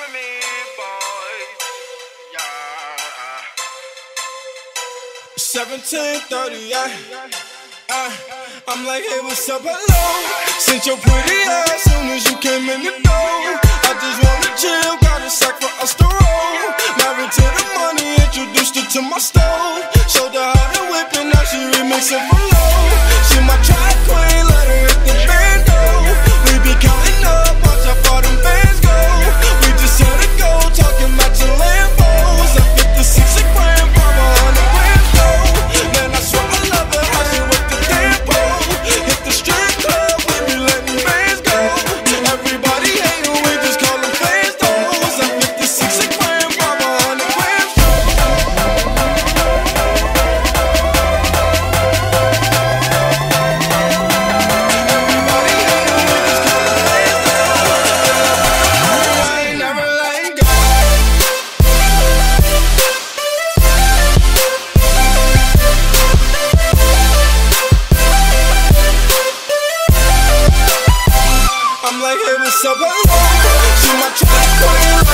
with me, boys. Yeah. 1738. Uh, I'm like, hey, what's up, hello? Since your pretty ass soon as you came in the door. I just wanna chill, got a sack for us to roll. Married to the money, introduced her to my stove. Showed her how to whip and now she remixing what's up, hello? My trap queen,